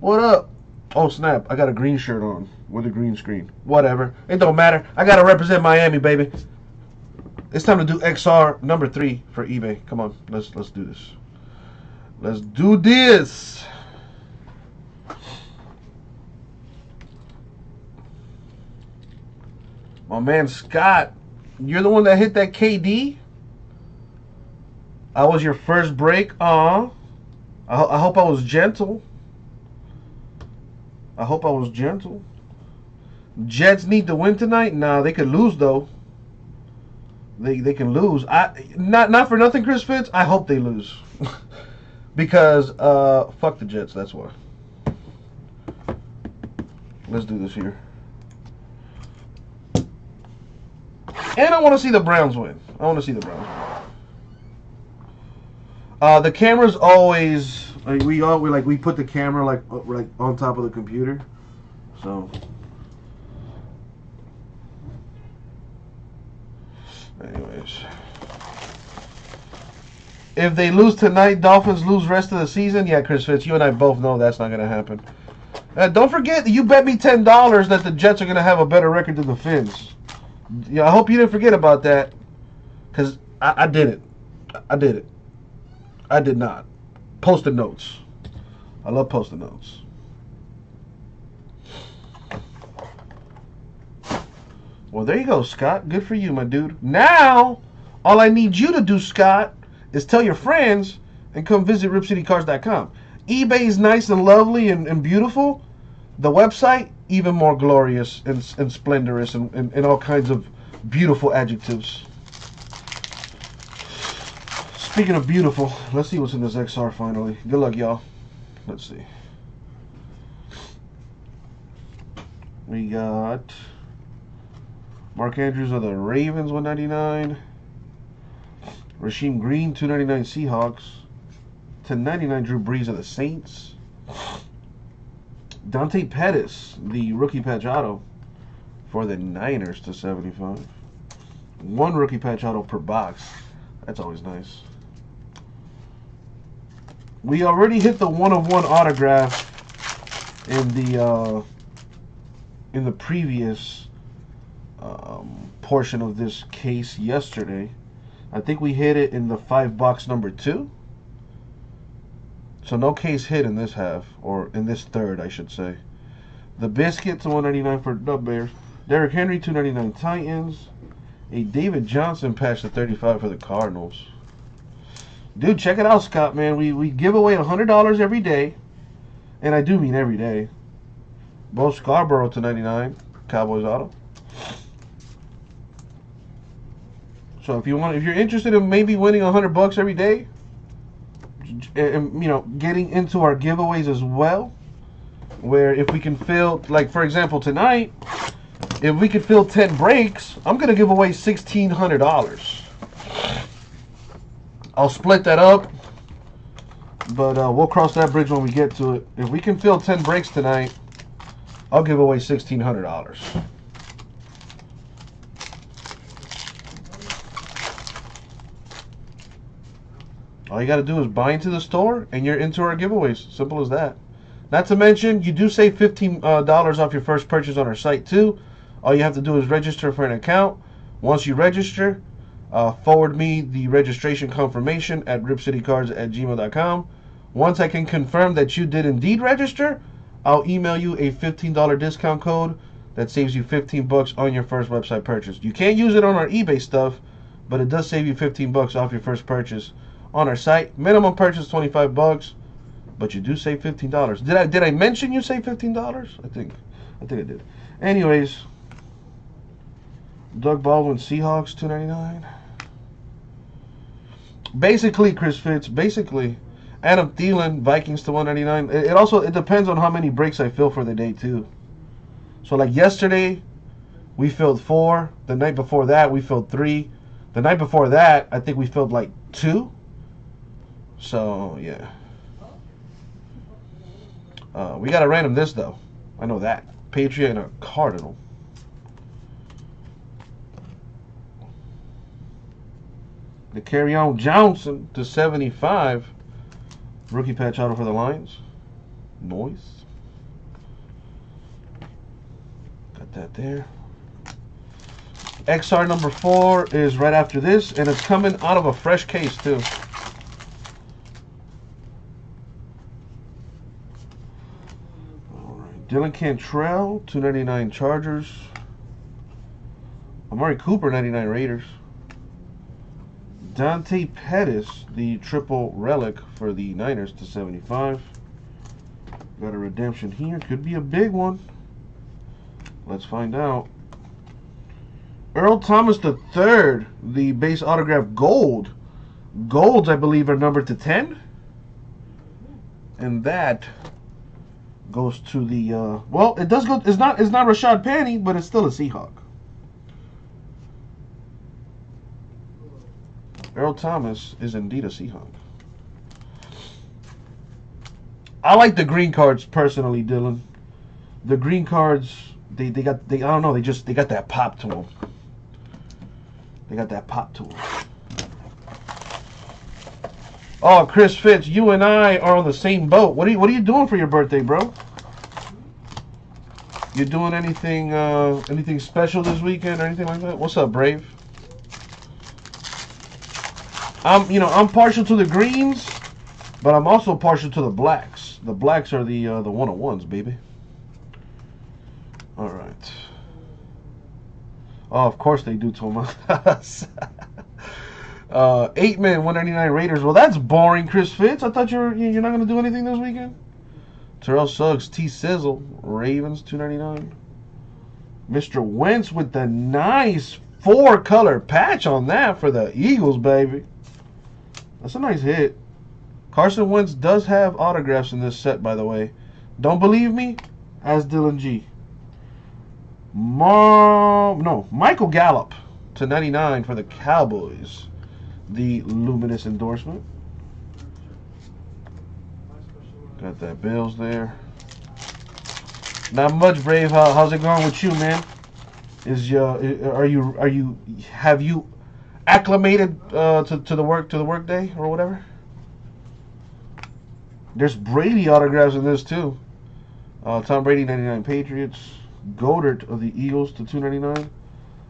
What up? Oh snap! I got a green shirt on with a green screen. Whatever. It don't matter. I gotta represent Miami, baby. It's time to do XR number three for eBay. Come on, let's let's do this. Let's do this. My man Scott, you're the one that hit that KD. I was your first break. Uh, I, ho- I hope I was gentle. I hope I was gentle. Jets need to win tonight. Nah, they could lose though. They they can lose. I not not for nothing, Chris Fitz. I hope they lose because uh fuck the Jets. That's why. Let's do this here. And I want to see the Browns win. I want to see the Browns win. Uh, the camera's always like we all we like we put the camera like like on top of the computer, so. Anyways, if they lose tonight, Dolphins lose rest of the season. Yeah, Chris Fitz, you and I both know that's not gonna happen. Uh, don't forget, you bet me ten dollars that the Jets are gonna have a better record than the Finns. Yeah, I hope you didn't forget about that, cause I, I did it. I did it. I did not. Post-it notes. I love post-it notes. Well, there you go, Scott. Good for you, my dude. Now, all I need you to do, Scott, is tell your friends and come visit RipCityCards.com. eBay is nice and lovely and, and beautiful. The website, even more glorious and, and splendorous and, and, and all kinds of beautiful adjectives. Speaking of beautiful, let's see what's in this XR finally. Good luck, y'all. Let's see. We got Mark Andrews of the Ravens, 199. Rasheem Green, 299 Seahawks. 1099 Drew Brees of the Saints. Dante Pettis, the rookie patch auto for the Niners to 75. One rookie patch auto per box. That's always nice. We already hit the one of one autograph in the uh, in the previous um, portion of this case yesterday. I think we hit it in the five box number two. So no case hit in this half, or in this third, I should say. The Biscuits, 199 for the Bears. Derrick Henry, 299 Titans. A David Johnson patch to 35 for the Cardinals. Dude, check it out, Scott, man. We, we give away $100 every day. And I do mean every day. Bo Scarborough to 99. Cowboys Auto. So if you want, if you're interested in maybe winning a hundred bucks every day, and you know, getting into our giveaways as well, where if we can fill, like for example tonight, if we could fill ten breaks, I'm gonna give away sixteen hundred dollars. I'll split that up, but uh, we'll cross that bridge when we get to it. If we can fill ten breaks tonight, I'll give away sixteen hundred dollars. All you got to do is buy into the store and you're into our giveaways. Simple as that. Not to mention, you do save $15 uh, off your first purchase on our site too. All you have to do is register for an account. Once you register, uh, forward me the registration confirmation at ripcitycards at gmail.com. Once I can confirm that you did indeed register, I'll email you a $15 discount code that saves you 15 bucks on your first website purchase. You can't use it on our eBay stuff, but it does save you 15 bucks off your first purchase on our site. Minimum purchase 25 bucks, but you do save $15. Did I did I mention you save $15? I think I think I did. Anyways, Doug Baldwin Seahawks 299. Basically, Chris Fitz, basically Adam Thielen Vikings to 199. It, it also it depends on how many breaks I fill for the day too. So like yesterday, we filled 4. The night before that, we filled 3. The night before that, I think we filled like 2. So, yeah. Uh, we got to random this, though. I know that. Patriot and a Cardinal. to Kerryon Johnson to 75. Rookie patch auto for the Lions. Noise. Got that there. XR number four is right after this, and it's coming out of a fresh case, too. Dylan Cantrell, 299 Chargers. Amari Cooper, 99 Raiders. Dante Pettis, the triple relic for the Niners to 75. Got a redemption here. Could be a big one. Let's find out. Earl Thomas III, the base autograph gold. Golds, I believe, are numbered to 10. And that goes to the uh, well, it does go it's not it's not Rashad Penny, but it's still a Seahawk. Earl Thomas is indeed a Seahawk. I like the green cards personally, Dylan. The green cards, they, they got they I don't know, they just they got that pop to them. They got that pop to them. Oh, Chris Fitz, you and I are on the same boat. What are you What are you doing for your birthday, bro? You doing anything uh, anything special this weekend or anything like that? What's up, Brave? I'm you know I'm partial to the greens, but I'm also partial to the blacks. The blacks are the uh, the one on ones, baby. All right. Oh, of course they do, Thomas. uh, eight men, 199 Raiders. Well, that's boring, Chris Fitz. I thought you were you're not gonna do anything this weekend. Terrell Suggs, T Sizzle, Ravens, 299. Mr. Wentz with the nice four color patch on that for the Eagles, baby. That's a nice hit. Carson Wentz does have autographs in this set, by the way. Don't believe me? As Dylan G. Mom, no, Michael Gallup to 99 for the Cowboys. The luminous endorsement. Got that Bills there. Not much, Brave. How, how's it going with you, man? Is uh, are you are you have you acclimated uh, to to the work to the work day or whatever? There's Brady autographs in this too. Uh, Tom Brady, 99 Patriots. Goedert of the Eagles to 299.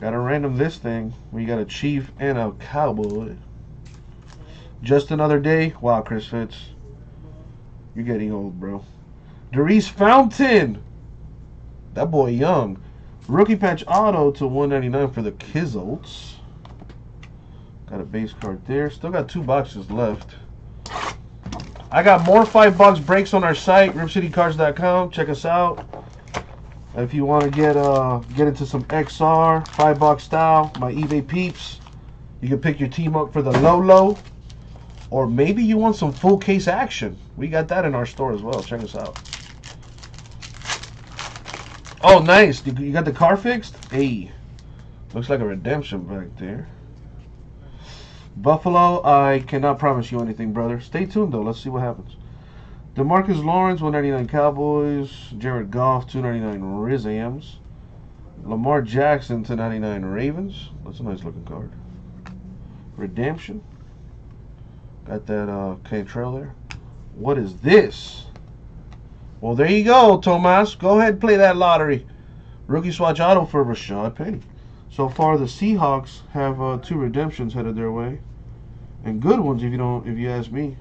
Got a random this thing. We got a Chief and a Cowboy. Just another day. Wow, Chris Fitz. You're getting old, bro. Daurice Fountain. That boy young. Rookie patch auto to 199 for the Kizzolts. Got a base card there. Still got two boxes left. I got more five bucks breaks on our site, ripcitycards.com. Check us out. If you want to get uh get into some XR five box style, my eBay peeps, you can pick your team up for the low low, or maybe you want some full case action. We got that in our store as well. Check us out. Oh, nice! You got the car fixed? Hey, looks like a redemption back there. Buffalo, I cannot promise you anything, brother. Stay tuned though. Let's see what happens. Demarcus Lawrence, 199 Cowboys. Jared Goff, 299 Rizams. Lamar Jackson, 299 Ravens. That's a nice looking card. Redemption. Got that uh, Cantrell there. What is this? Well, there you go, Tomas. Go ahead and play that lottery. Rookie swatch auto for Rashad Penny. So far, the Seahawks have uh, two redemptions headed their way, and good ones if you don't, if you ask me.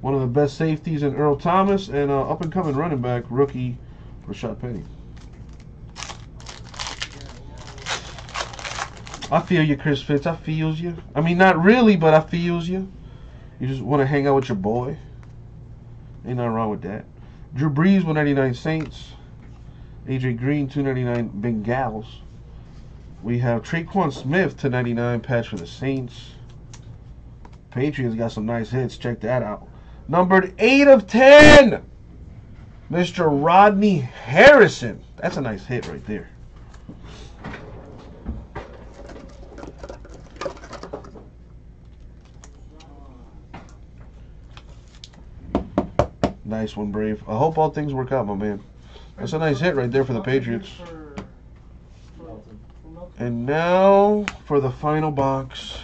One of the best safeties in Earl Thomas, and uh, up and coming running back rookie Rashad Penny. I feel you, Chris Fitz. I feels you. I mean, not really, but I feels you. You just want to hang out with your boy. Ain't nothing wrong with that. Drew Brees, 199 Saints. AJ Green, 299 Bengals. We have Tre'Quan Smith to 99 patch for the Saints. Patriots got some nice hits. Check that out. Numbered 8 of 10. Mr. Rodney Harrison. That's a nice hit right there. Nice one, Brave. I hope all things work out, my man. That's a nice hit right there for the Patriots. And now for the final box.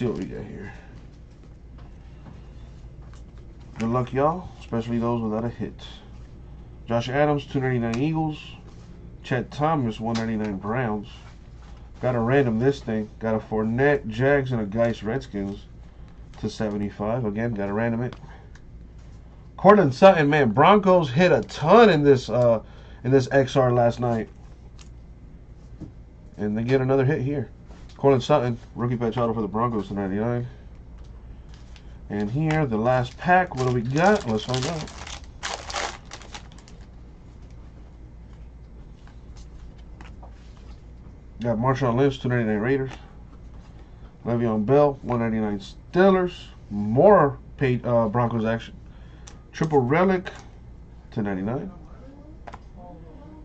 See what we got here. Good luck, y'all, especially those without a hit. Josh Adams, 299 Eagles. Chet Thomas, 199 Browns. Got a random this thing. Got a Fournette, Jags, and a Guice Redskins to 75. Again, got a random it. Courtland Sutton, man, Broncos hit a ton in this uh, in this XR last night. And they get another hit here. Courtland Sutton, rookie patch auto for the Broncos to 99. And here, the last pack. What do we got? Let's find out. Got Marshawn Lynch, 299 Raiders. Le'Veon Bell, 199 Steelers. More paid uh, Broncos action. Triple Relic, 299.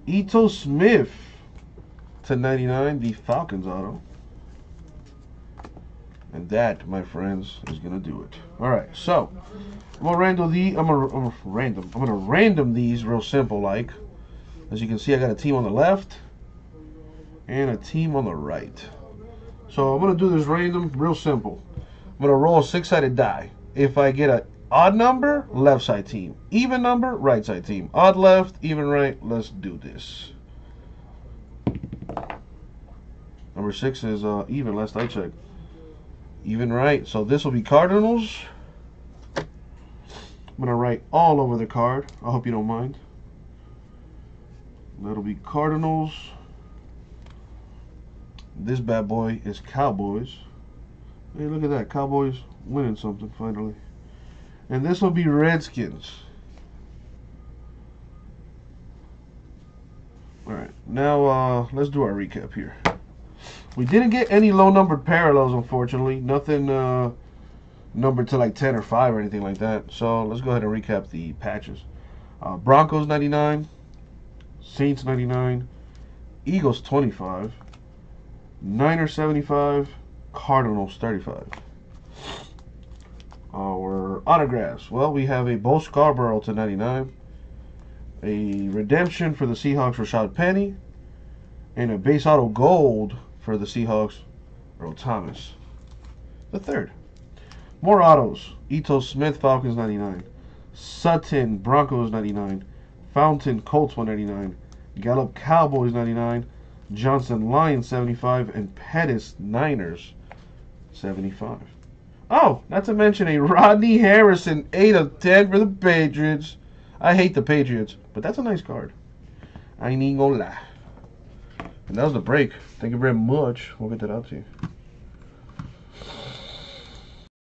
Ito Smith, to 99, the Falcons auto. And that, my friends, is gonna do it. All right, so I'm gonna random the I'm gonna, random I'm gonna random these real simple like. As you can see, I got a team on the left and a team on the right. So I'm gonna do this random, real simple. I'm gonna roll a six-sided die. If I get an odd number, left side team. Even number, right side team. Odd left, even right. Let's do this. Number six is uh, even, last I checked. Even right. So this will be Cardinals. I'm going to write all over the card. I hope you don't mind. That'll be Cardinals. This bad boy is Cowboys. Hey, look at that. Cowboys winning something finally. And this will be Redskins. Alright, now uh, let's do our recap here. We didn't get any low numbered parallels, unfortunately. Nothing uh, numbered to like 10 or 5 or anything like that. So let's go ahead and recap the patches. Uh, Broncos 99, Saints 99, Eagles 25, Niners 75, Cardinals 35. Our autographs. Well, we have a Bo Scarborough to 99, a redemption for the Seahawks Rashad Penny, and a base auto gold for the Seahawks, Earl Thomas. The third. More autos. Ito Smith, Falcons 99. Sutton, Broncos 99. Fountain, Colts 199. Gallup, Cowboys 99. Johnson, Lions 75. And Pettis, Niners 75. Oh, not to mention a Rodney Harrison 8 of 10 for the Patriots. I hate the Patriots, but that's a nice card. I ain't gonna lie. And that was the break. Thank you very much. We'll get that out to you.